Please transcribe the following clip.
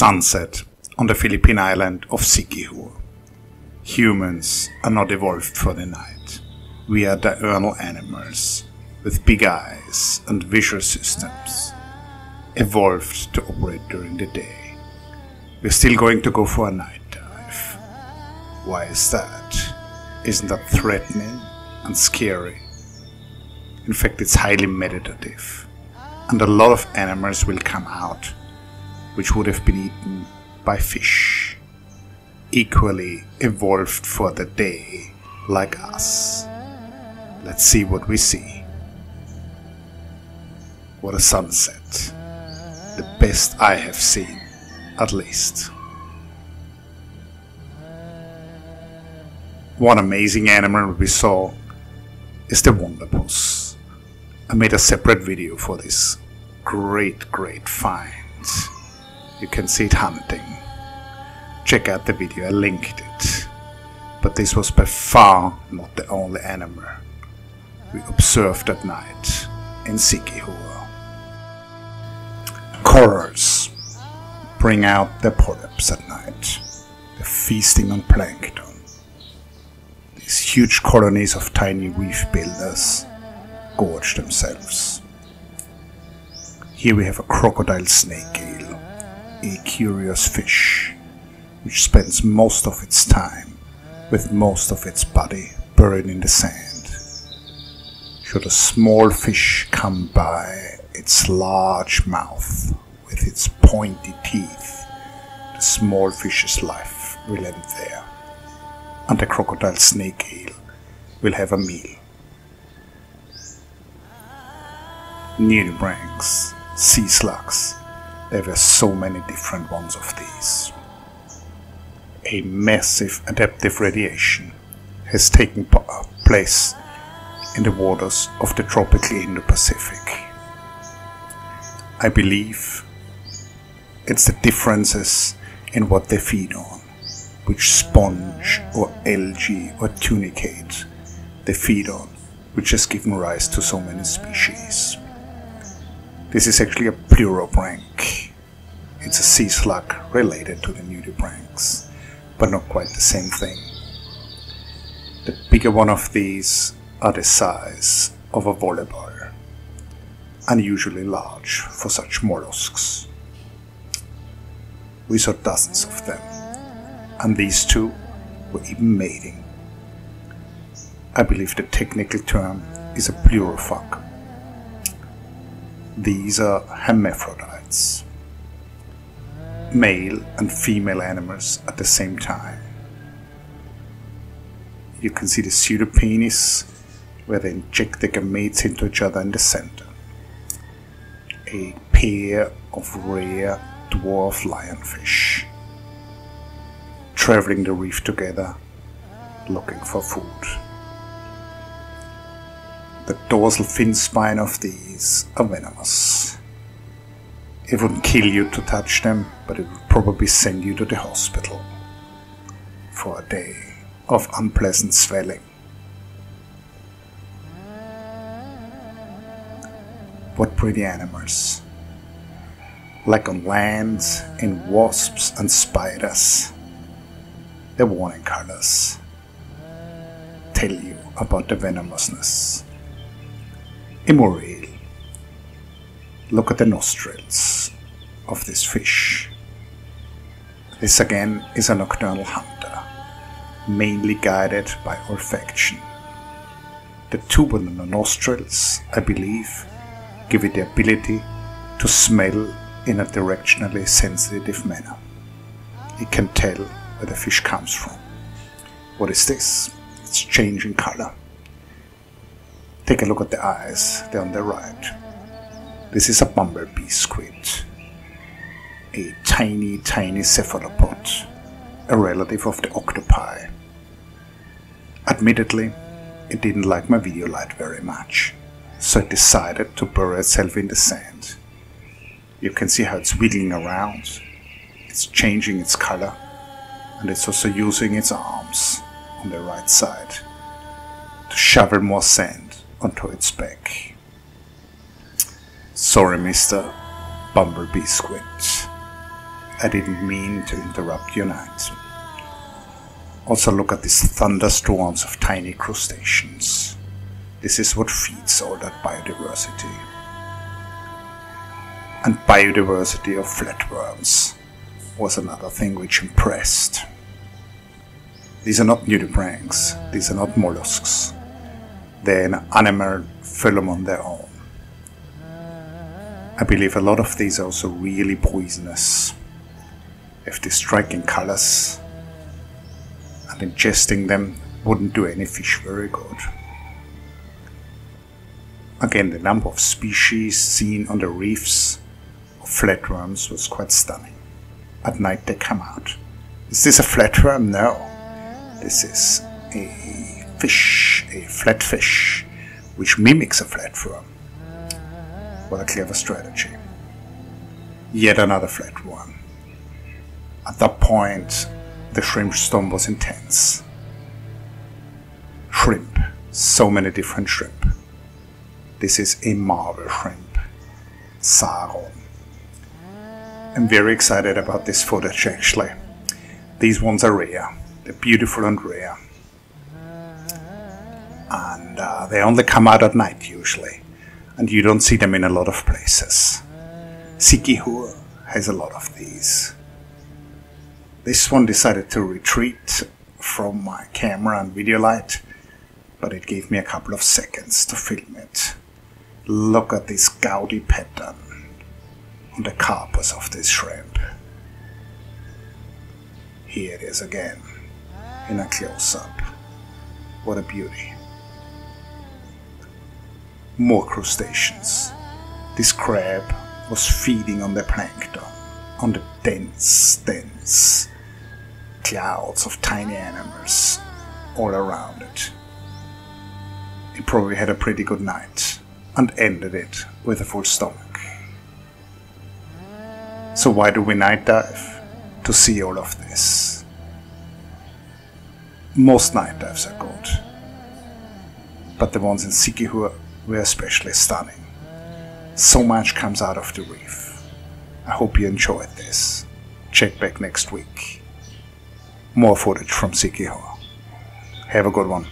Sunset on the Philippine island of Siquijor. Humans are not evolved for the night. We are diurnal animals with big eyes and visual systems, evolved to operate during the day. We're still going to go for a night dive. Why is that? Isn't that threatening and scary? In fact, it's highly meditative, and a lot of animals will come out which would have been eaten by fish, equally evolved for the day like us. Let's see what we see. What a sunset. The best I have seen, at least. One amazing animal we saw is the Wonderpus. I made a separate video for this great, great find. You can see it hunting. Check out the video, I linked it. But this was by far not the only animal we observed at night in Siquijor. Corals bring out their polyps at night. They're feasting on plankton. These huge colonies of tiny reef builders gorge themselves. Here we have a crocodile snake a curious fish, which spends most of its time with most of its body buried in the sand. Should a small fish come by, its large mouth with its pointy teeth, the small fish's life will end there, and the crocodile snake eel will have a meal. Near the Nudibranchs, sea slugs, there were so many different ones of these. A massive adaptive radiation has taken uh, place in the waters of the tropical Indo-Pacific. I believe it's the differences in what they feed on, which sponge or algae or tunicate they feed on, which has given rise to so many species. This is actually a pleurobranch. It's a sea slug related to the nudibranchs, but not quite the same thing. The bigger one of these are the size of a volleyball, unusually large for such mollusks. We saw dozens of them, and these two were even mating. I believe the technical term is a plurifuck. These are hermaphrodites, male and female animals at the same time. You can see the pseudopenis where they inject the gametes into each other in the center. A pair of rare dwarf lionfish traveling the reef together looking for food. The dorsal fin spine of these are venomous. It wouldn't kill you to touch them, but it would probably send you to the hospital for a day of unpleasant swelling. What pretty animals. Like on land, in wasps and spiders. The warning colors tell you about the venomousness. Immoral. Look at the nostrils of this fish. This again is a nocturnal hunter, mainly guided by olfaction. The tubular nostrils, I believe, give it the ability to smell in a directionally sensitive manner. It can tell where the fish comes from. What is this? It's changing color. Take a look at the eyes, they're on the right. This is a bumblebee squid, a tiny, tiny cephalopod, a relative of the octopi. Admittedly, it didn't like my video light very much, so it decided to bury itself in the sand. You can see how it's wiggling around, it's changing its color, and it's also using its arms on the right side to shovel more sand onto its back. Sorry, Mr. Bumblebee Squid. I didn't mean to interrupt your night. Also look at these thunderstorms of tiny crustaceans. This is what feeds all that biodiversity. And biodiversity of flatworms was another thing which impressed. These are not nudibranchs, these are not mollusks. They're an animal phylum on their own. I believe a lot of these are also really poisonous. If they're striking colors, and ingesting them wouldn't do any fish very good. Again, the number of species seen on the reefs of flatworms was quite stunning. At night they come out. Is this a flatworm? No. This is a fish, a flatfish, which mimics a flatworm. What a clever strategy. Yet another flatworm. At that point, the shrimp storm was intense. Shrimp, so many different shrimp. This is a marble shrimp, Saron. I'm very excited about this footage actually. These ones are rare, they're beautiful and rare. And uh, they only come out at night usually, and you don't see them in a lot of places. Siquijor has a lot of these. This one decided to retreat from my camera and video light, but it gave me a couple of seconds to film it. Look at this gaudy pattern on the carpus of this shrimp. Here it is again, in a close-up. What a beauty. More crustaceans. This crab was feeding on the plankton, on the dense, dense clouds of tiny animals all around it. It probably had a pretty good night and ended it with a full stomach. So why do we night dive? To see all of this. Most night dives are good, but the ones in Siquijor were especially stunning. So much comes out of the reef. I hope you enjoyed this. Check back next week more footage from Siquijor. Have a good one.